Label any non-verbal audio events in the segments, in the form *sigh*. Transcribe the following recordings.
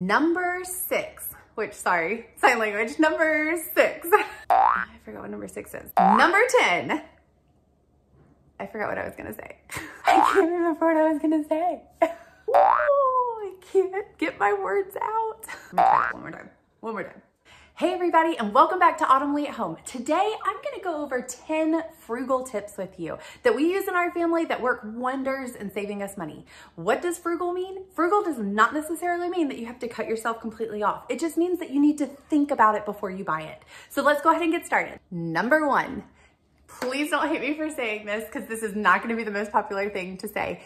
Number six, which sorry, *laughs* sign language, number six. *laughs* I forgot what number six is. Number 10. I forgot what I was gonna say. *laughs* I can't remember what I was gonna say. Oh, I can't get my words out. One more time. One more time. Hey everybody, and welcome back to Autumn Leigh at Home. Today, I'm gonna go over 10 frugal tips with you that we use in our family that work wonders in saving us money. What does frugal mean? Frugal does not necessarily mean that you have to cut yourself completely off. It just means that you need to think about it before you buy it. So let's go ahead and get started. Number one, please don't hate me for saying this because this is not gonna be the most popular thing to say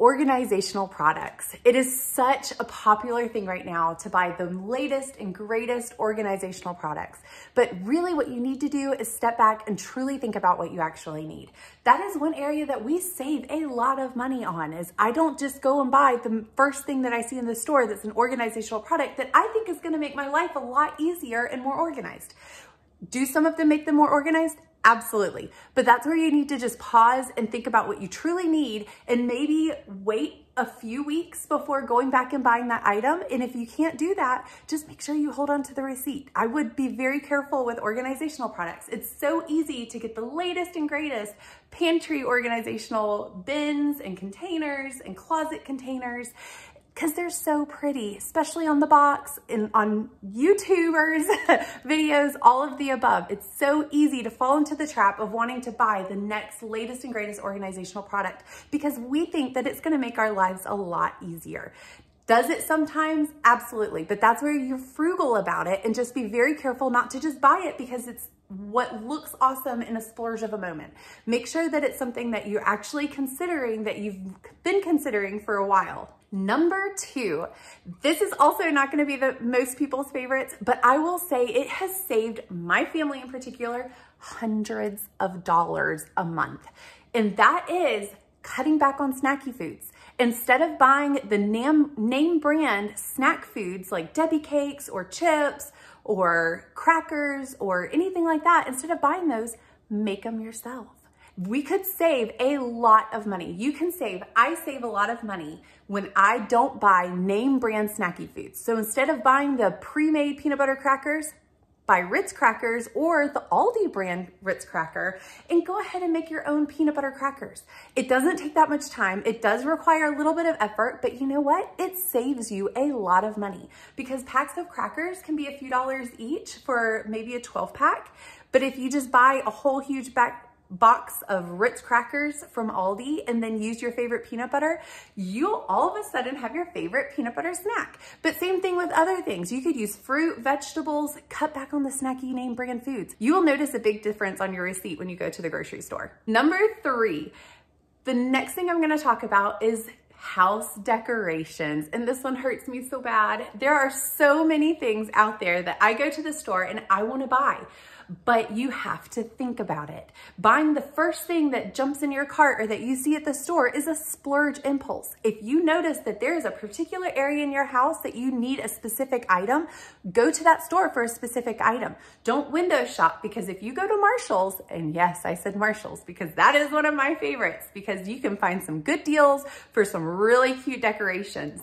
organizational products. It is such a popular thing right now to buy the latest and greatest organizational products. But really what you need to do is step back and truly think about what you actually need. That is one area that we save a lot of money on is I don't just go and buy the first thing that I see in the store that's an organizational product that I think is gonna make my life a lot easier and more organized. Do some of them make them more organized? Absolutely. But that's where you need to just pause and think about what you truly need and maybe wait a few weeks before going back and buying that item. And if you can't do that, just make sure you hold on to the receipt. I would be very careful with organizational products. It's so easy to get the latest and greatest pantry organizational bins and containers and closet containers because they're so pretty, especially on the box and on YouTubers, *laughs* videos, all of the above. It's so easy to fall into the trap of wanting to buy the next latest and greatest organizational product because we think that it's gonna make our lives a lot easier. Does it sometimes? Absolutely. But that's where you're frugal about it and just be very careful not to just buy it because it's what looks awesome in a splurge of a moment. Make sure that it's something that you're actually considering that you've been considering for a while. Number two, this is also not gonna be the most people's favorites, but I will say it has saved my family in particular hundreds of dollars a month. And that is cutting back on snacky foods. Instead of buying the name, name brand snack foods like Debbie cakes or chips or crackers or anything like that, instead of buying those, make them yourself we could save a lot of money. You can save, I save a lot of money when I don't buy name brand snacky foods. So instead of buying the pre-made peanut butter crackers, buy Ritz crackers or the Aldi brand Ritz cracker and go ahead and make your own peanut butter crackers. It doesn't take that much time. It does require a little bit of effort, but you know what? It saves you a lot of money because packs of crackers can be a few dollars each for maybe a 12 pack. But if you just buy a whole huge back box of Ritz crackers from Aldi and then use your favorite peanut butter, you'll all of a sudden have your favorite peanut butter snack. But same thing with other things. You could use fruit, vegetables, cut back on the snacky name brand foods. You will notice a big difference on your receipt when you go to the grocery store. Number three, the next thing I'm gonna talk about is house decorations. And this one hurts me so bad. There are so many things out there that I go to the store and I wanna buy but you have to think about it. Buying the first thing that jumps in your cart or that you see at the store is a splurge impulse. If you notice that there is a particular area in your house that you need a specific item, go to that store for a specific item. Don't window shop because if you go to Marshall's, and yes, I said Marshall's because that is one of my favorites because you can find some good deals for some really cute decorations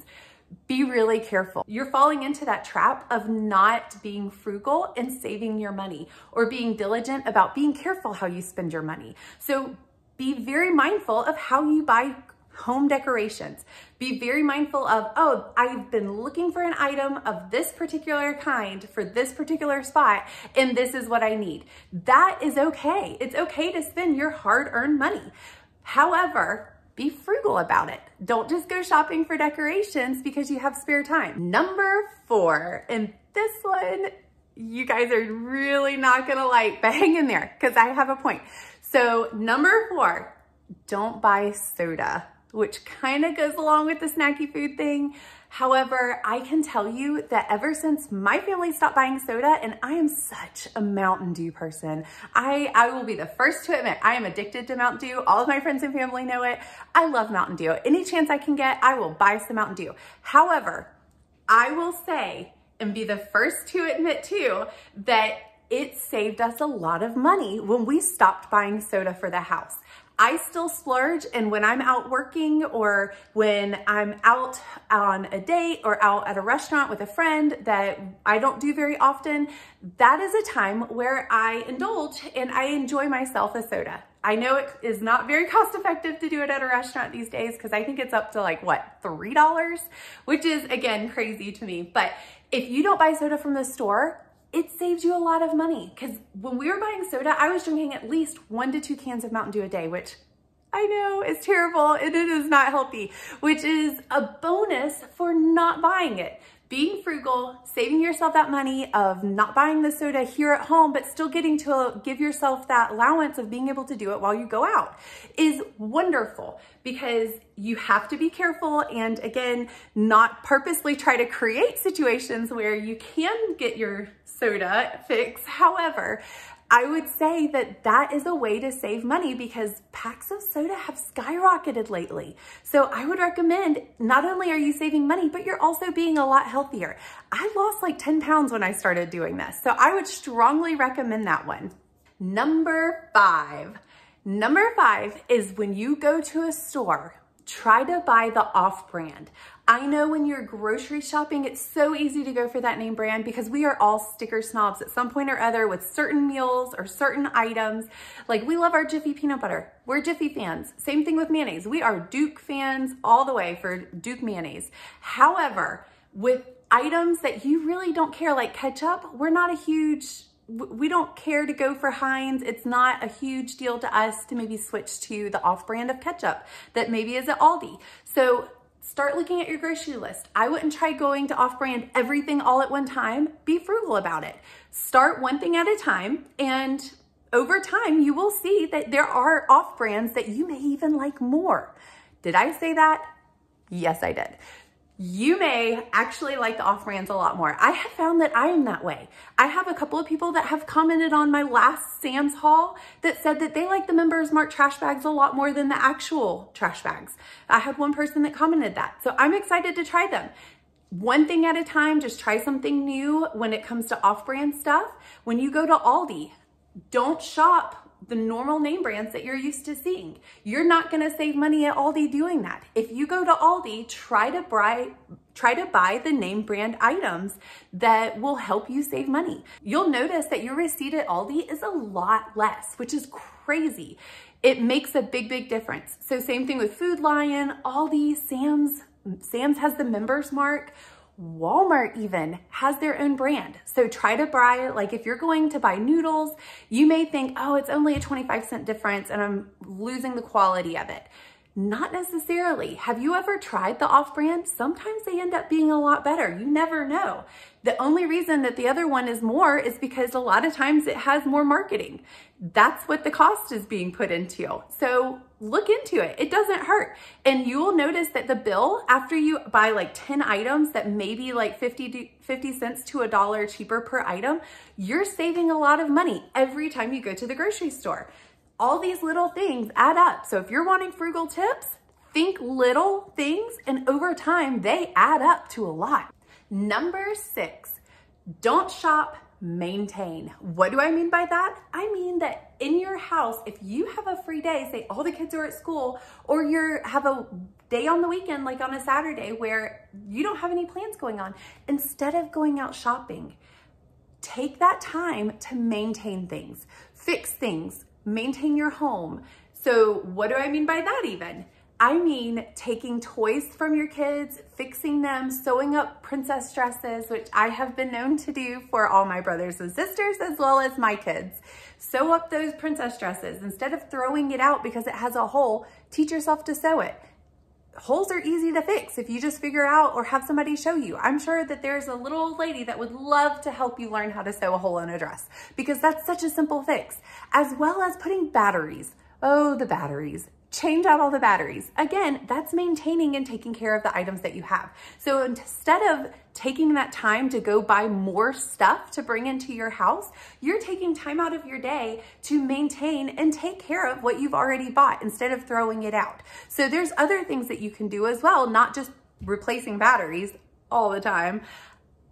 be really careful. You're falling into that trap of not being frugal and saving your money or being diligent about being careful how you spend your money. So be very mindful of how you buy home decorations. Be very mindful of, oh, I've been looking for an item of this particular kind for this particular spot, and this is what I need. That is okay. It's okay to spend your hard earned money. However, be frugal about it. Don't just go shopping for decorations because you have spare time. Number four, and this one, you guys are really not gonna like, but hang in there because I have a point. So number four, don't buy soda, which kind of goes along with the snacky food thing. However, I can tell you that ever since my family stopped buying soda, and I am such a Mountain Dew person, I, I will be the first to admit I am addicted to Mountain Dew. All of my friends and family know it. I love Mountain Dew. Any chance I can get, I will buy some Mountain Dew. However, I will say and be the first to admit too that it saved us a lot of money when we stopped buying soda for the house. I still splurge and when I'm out working or when I'm out on a date or out at a restaurant with a friend that I don't do very often, that is a time where I indulge and I enjoy myself a soda. I know it is not very *laughs* cost effective to do it at a restaurant these days because I think it's up to like what, $3, which is again crazy to me. But if you don't buy soda from the store, it saves you a lot of money because when we were buying soda, I was drinking at least one to two cans of Mountain Dew a day, which I know it's terrible and it is not healthy, which is a bonus for not buying it. Being frugal, saving yourself that money of not buying the soda here at home, but still getting to give yourself that allowance of being able to do it while you go out is wonderful because you have to be careful and again, not purposely try to create situations where you can get your soda fix. However, I would say that that is a way to save money because packs of soda have skyrocketed lately. So I would recommend not only are you saving money, but you're also being a lot healthier. I lost like 10 pounds when I started doing this. So I would strongly recommend that one. Number five. Number five is when you go to a store, try to buy the off brand. I know when you're grocery shopping, it's so easy to go for that name brand because we are all sticker snobs at some point or other with certain meals or certain items. Like we love our Jiffy peanut butter. We're Jiffy fans. Same thing with mayonnaise. We are Duke fans all the way for Duke mayonnaise. However, with items that you really don't care, like ketchup, we're not a huge we don't care to go for Heinz. It's not a huge deal to us to maybe switch to the off brand of ketchup that maybe is at Aldi. So Start looking at your grocery list. I wouldn't try going to off-brand everything all at one time. Be frugal about it. Start one thing at a time and over time you will see that there are off-brands that you may even like more. Did I say that? Yes, I did you may actually like the off brands a lot more. I have found that I am that way. I have a couple of people that have commented on my last Sam's haul that said that they like the Members Mark trash bags a lot more than the actual trash bags. I had one person that commented that. So I'm excited to try them. One thing at a time, just try something new when it comes to off-brand stuff. When you go to Aldi, don't shop the normal name brands that you're used to seeing. You're not gonna save money at Aldi doing that. If you go to Aldi, try to buy try to buy the name brand items that will help you save money. You'll notice that your receipt at Aldi is a lot less, which is crazy. It makes a big, big difference. So same thing with Food Lion, Aldi, Sam's. Sam's has the members mark. Walmart even has their own brand. So try to buy, like if you're going to buy noodles, you may think, oh, it's only a 25 cent difference and I'm losing the quality of it. Not necessarily. Have you ever tried the off-brand? Sometimes they end up being a lot better. You never know. The only reason that the other one is more is because a lot of times it has more marketing. That's what the cost is being put into. So look into it. It doesn't hurt. And you will notice that the bill after you buy like 10 items that may be like 50, 50 cents to a dollar cheaper per item, you're saving a lot of money every time you go to the grocery store all these little things add up. So if you're wanting frugal tips, think little things and over time they add up to a lot. Number six, don't shop, maintain. What do I mean by that? I mean that in your house, if you have a free day, say all the kids are at school, or you have a day on the weekend, like on a Saturday where you don't have any plans going on, instead of going out shopping, take that time to maintain things, fix things, maintain your home. So what do I mean by that even? I mean taking toys from your kids, fixing them, sewing up princess dresses, which I have been known to do for all my brothers and sisters as well as my kids. Sew up those princess dresses. Instead of throwing it out because it has a hole, teach yourself to sew it holes are easy to fix if you just figure out or have somebody show you. I'm sure that there's a little old lady that would love to help you learn how to sew a hole in a dress because that's such a simple fix, as well as putting batteries. Oh, the batteries change out all the batteries. Again, that's maintaining and taking care of the items that you have. So instead of taking that time to go buy more stuff to bring into your house, you're taking time out of your day to maintain and take care of what you've already bought instead of throwing it out. So there's other things that you can do as well, not just replacing batteries all the time,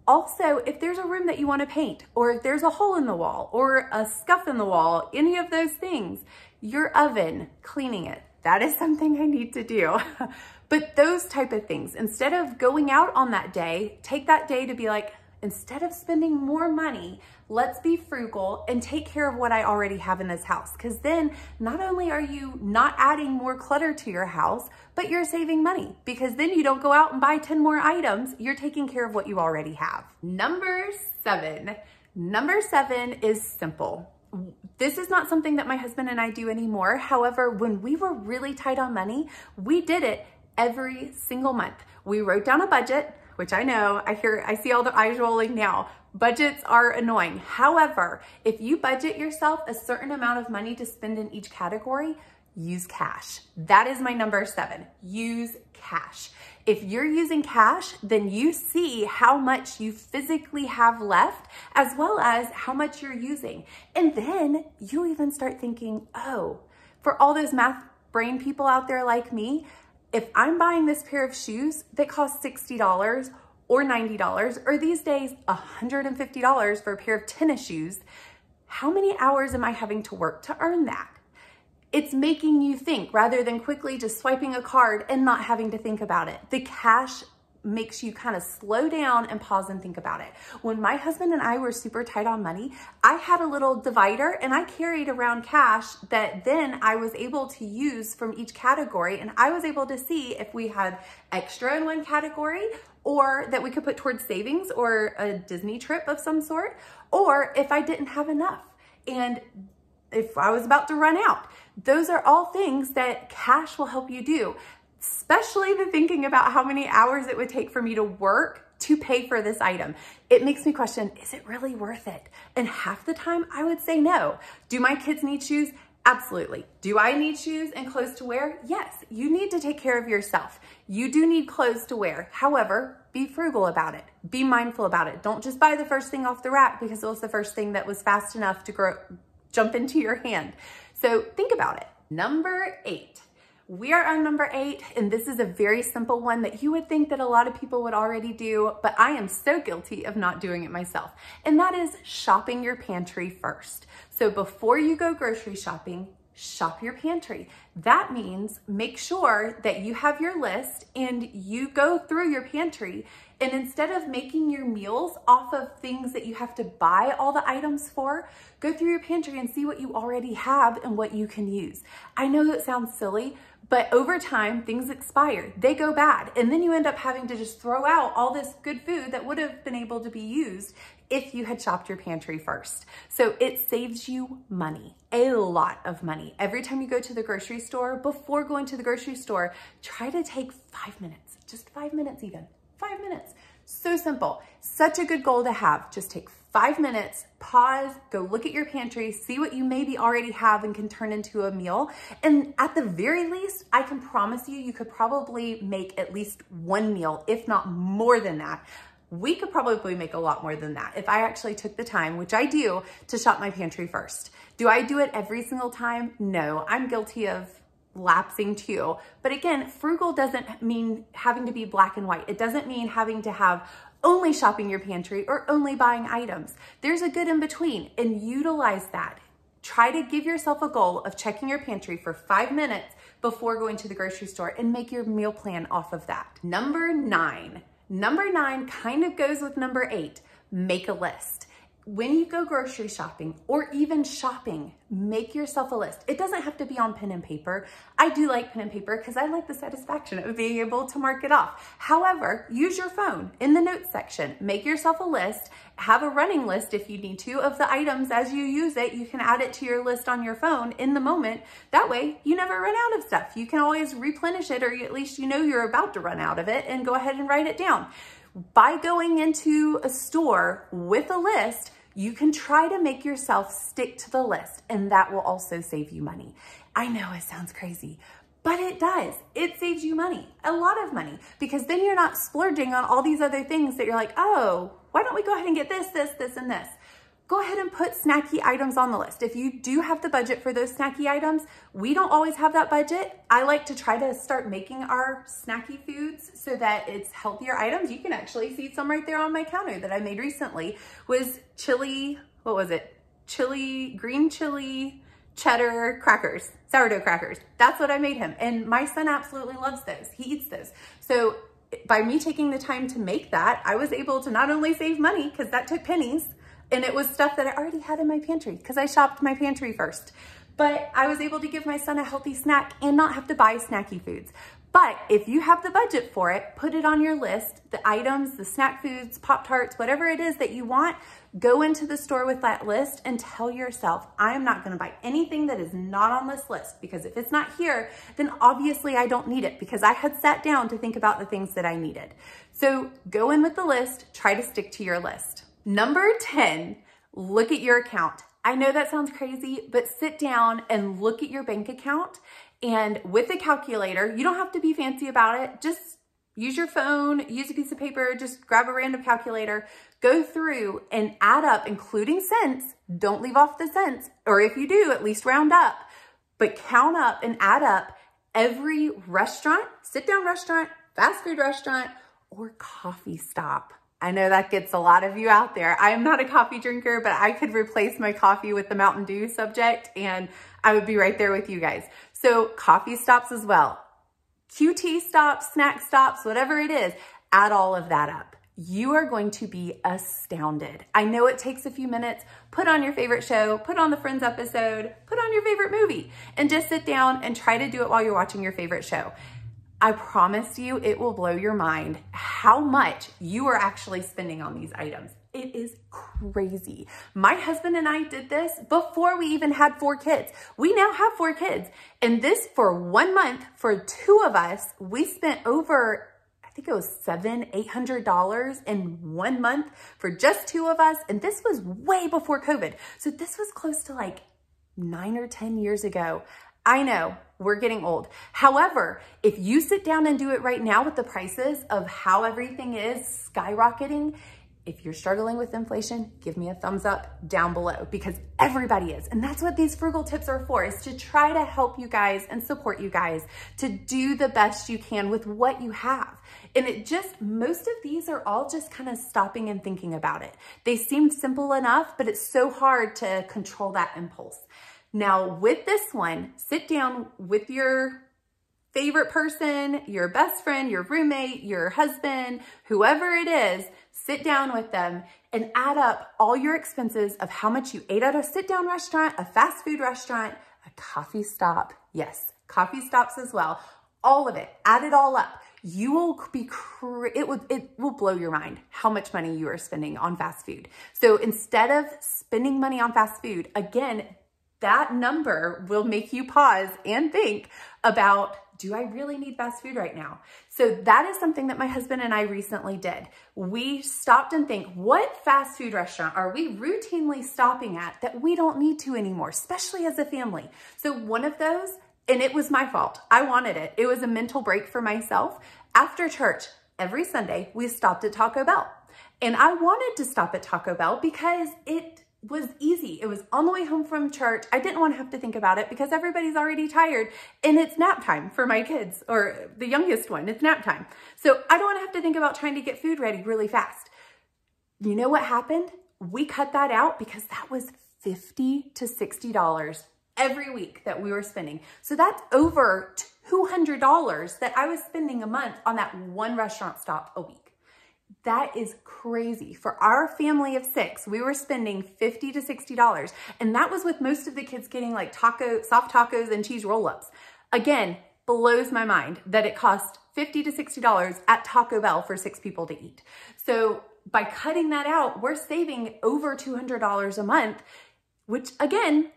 Also, if there's a room that you want to paint, or if there's a hole in the wall, or a scuff in the wall, any of those things, your oven, cleaning it, that is something I need to do. *laughs* but those type of things, instead of going out on that day, take that day to be like, instead of spending more money, let's be frugal and take care of what I already have in this house. Because then not only are you not adding more clutter to your house, but you're saving money because then you don't go out and buy 10 more items. You're taking care of what you already have. Number seven. Number seven is simple. This is not something that my husband and I do anymore. However, when we were really tight on money, we did it every single month. We wrote down a budget, which I know, I hear, I see all the eyes rolling now. Budgets are annoying. However, if you budget yourself a certain amount of money to spend in each category, use cash. That is my number seven, use cash. If you're using cash, then you see how much you physically have left as well as how much you're using. And then you even start thinking, oh, for all those math brain people out there like me, if I'm buying this pair of shoes that cost $60 or $90, or these days $150 for a pair of tennis shoes, how many hours am I having to work to earn that? It's making you think rather than quickly just swiping a card and not having to think about it. The cash makes you kind of slow down and pause and think about it. When my husband and I were super tight on money, I had a little divider and I carried around cash that then I was able to use from each category and I was able to see if we had extra in one category or that we could put towards savings or a Disney trip of some sort, or if I didn't have enough. And if I was about to run out. Those are all things that cash will help you do especially the thinking about how many hours it would take for me to work to pay for this item. It makes me question, is it really worth it? And half the time I would say no. Do my kids need shoes? Absolutely. Do I need shoes and clothes to wear? Yes, you need to take care of yourself. You do need clothes to wear. However, be frugal about it. Be mindful about it. Don't just buy the first thing off the rack because it was the first thing that was fast enough to grow, jump into your hand. So think about it. Number eight, we are on number eight, and this is a very simple one that you would think that a lot of people would already do, but I am so guilty of not doing it myself. And that is shopping your pantry first. So before you go grocery shopping, shop your pantry. That means make sure that you have your list and you go through your pantry and instead of making your meals off of things that you have to buy all the items for, go through your pantry and see what you already have and what you can use. I know that sounds silly, but over time, things expire, they go bad, and then you end up having to just throw out all this good food that would have been able to be used if you had shopped your pantry first. So it saves you money, a lot of money. Every time you go to the grocery store, before going to the grocery store, try to take five minutes, just five minutes even, five minutes. So simple, such a good goal to have. Just take five minutes, pause, go look at your pantry, see what you maybe already have and can turn into a meal. And at the very least, I can promise you, you could probably make at least one meal, if not more than that. We could probably make a lot more than that if I actually took the time, which I do, to shop my pantry first. Do I do it every single time? No, I'm guilty of lapsing too. But again, frugal doesn't mean having to be black and white. It doesn't mean having to have only shopping your pantry or only buying items. There's a good in between and utilize that. Try to give yourself a goal of checking your pantry for five minutes before going to the grocery store and make your meal plan off of that. Number nine. Number nine kind of goes with number eight. Make a list when you go grocery shopping or even shopping, make yourself a list. It doesn't have to be on pen and paper. I do like pen and paper because I like the satisfaction of being able to mark it off. However, use your phone in the notes section. Make yourself a list. Have a running list if you need to of the items as you use it. You can add it to your list on your phone in the moment. That way you never run out of stuff. You can always replenish it or at least you know you're about to run out of it and go ahead and write it down. By going into a store with a list, you can try to make yourself stick to the list and that will also save you money. I know it sounds crazy, but it does. It saves you money, a lot of money, because then you're not splurging on all these other things that you're like, oh, why don't we go ahead and get this, this, this, and this? Go ahead and put snacky items on the list. If you do have the budget for those snacky items, we don't always have that budget. I like to try to start making our snacky foods so that it's healthier items. You can actually see some right there on my counter that I made recently was chili, what was it? Chili, green chili, cheddar crackers, sourdough crackers. That's what I made him. And my son absolutely loves those. He eats those. So by me taking the time to make that, I was able to not only save money because that took pennies and it was stuff that I already had in my pantry because I shopped my pantry first. But I was able to give my son a healthy snack and not have to buy snacky foods. But if you have the budget for it, put it on your list, the items, the snack foods, Pop-Tarts, whatever it is that you want, go into the store with that list and tell yourself, I'm not gonna buy anything that is not on this list because if it's not here, then obviously I don't need it because I had sat down to think about the things that I needed. So go in with the list, try to stick to your list. Number 10, look at your account. I know that sounds crazy, but sit down and look at your bank account and with a calculator, you don't have to be fancy about it. Just use your phone, use a piece of paper, just grab a random calculator, go through and add up, including cents. Don't leave off the cents. Or if you do, at least round up. But count up and add up every restaurant, sit down restaurant, fast food restaurant, or coffee stop. I know that gets a lot of you out there. I am not a coffee drinker, but I could replace my coffee with the Mountain Dew subject and I would be right there with you guys. So coffee stops as well. QT stops, snack stops, whatever it is, add all of that up. You are going to be astounded. I know it takes a few minutes. Put on your favorite show, put on the Friends episode, put on your favorite movie, and just sit down and try to do it while you're watching your favorite show. I promise you it will blow your mind how much you are actually spending on these items. It is crazy. My husband and I did this before we even had four kids. We now have four kids. And this for one month, for two of us, we spent over, I think it was seven, eight hundred dollars in one month for just two of us. And this was way before COVID. So this was close to like nine or 10 years ago. I know we're getting old. However, if you sit down and do it right now with the prices of how everything is skyrocketing, if you're struggling with inflation, give me a thumbs up down below because everybody is. And that's what these frugal tips are for, is to try to help you guys and support you guys to do the best you can with what you have. And it just, most of these are all just kind of stopping and thinking about it. They seem simple enough, but it's so hard to control that impulse. Now with this one, sit down with your favorite person, your best friend, your roommate, your husband, whoever it is, sit down with them and add up all your expenses of how much you ate at a sit down restaurant, a fast food restaurant, a coffee stop. Yes, coffee stops as well. All of it, add it all up. You will be, it will, it will blow your mind how much money you are spending on fast food. So instead of spending money on fast food, again, that number will make you pause and think about do I really need fast food right now? So that is something that my husband and I recently did. We stopped and think, what fast food restaurant are we routinely stopping at that we don't need to anymore, especially as a family? So one of those, and it was my fault. I wanted it. It was a mental break for myself. After church, every Sunday, we stopped at Taco Bell. And I wanted to stop at Taco Bell because it was easy. It was on the way home from church. I didn't want to have to think about it because everybody's already tired and it's nap time for my kids or the youngest one. It's nap time. So I don't want to have to think about trying to get food ready really fast. You know what happened? We cut that out because that was 50 to $60 every week that we were spending. So that's over $200 that I was spending a month on that one restaurant stop a week. That is crazy. For our family of six, we were spending 50 to $60. And that was with most of the kids getting like taco, soft tacos and cheese roll-ups. Again, blows my mind that it cost 50 to $60 at Taco Bell for six people to eat. So by cutting that out, we're saving over $200 a month, which again,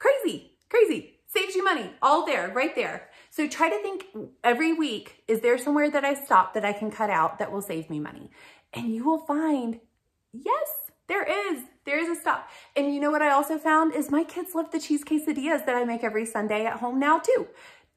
crazy, crazy. Saves you money all there, right there. So try to think every week, is there somewhere that I stop that I can cut out that will save me money? And you will find, yes, there is. There is a stop. And you know what I also found is my kids love the cheese quesadillas that I make every Sunday at home now too.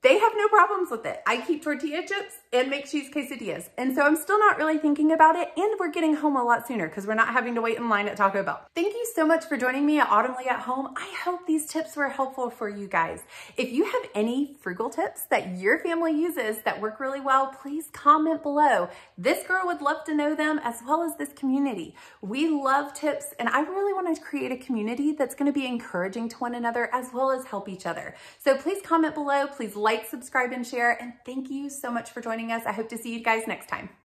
They have no problems with it. I keep tortilla chips and make cheese quesadillas. And so I'm still not really thinking about it. And we're getting home a lot sooner because we're not having to wait in line at Taco Bell. Thank you so much for joining me at Autumn Leigh at Home. I hope these tips were helpful for you guys. If you have any frugal tips that your family uses that work really well, please comment below. This girl would love to know them as well as this community. We love tips and I really want to create a community that's going to be encouraging to one another as well as help each other. So please comment below. Please like, subscribe, and share. And thank you so much for joining us. I hope to see you guys next time.